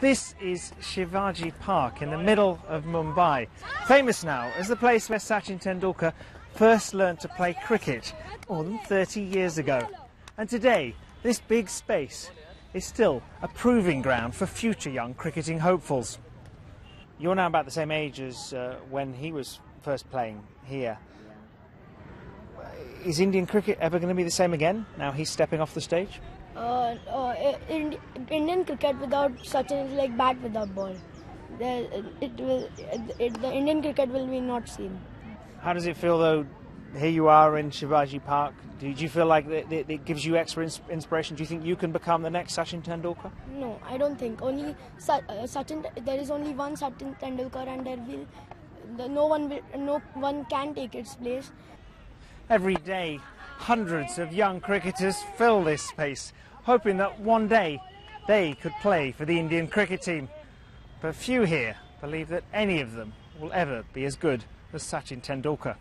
This is Shivaji Park in the middle of Mumbai, famous now as the place where Sachin Tendulkar first learned to play cricket more than 30 years ago. And today, this big space is still a proving ground for future young cricketing hopefuls. You're now about the same age as uh, when he was first playing here. Is Indian cricket ever going to be the same again now he's stepping off the stage? Uh, uh, in, Indian cricket without Sachin is like bat without ball. The, it will, it, the Indian cricket will be not seen. How does it feel though? Here you are in Shivaji Park. Do you feel like it, gives you extra ins- inspiration? Do you think you can become the next Sachin Tendulkar? No, I don't think. Only uh, Sachin. There is only one Sachin Tendulkar, and there will the, no one will, no one can take its place. Every day, hundreds of young cricketers fill this space, hoping that one day they could play for the Indian cricket team. But few here believe that any of them will ever be as good as Sachin Tendulkar.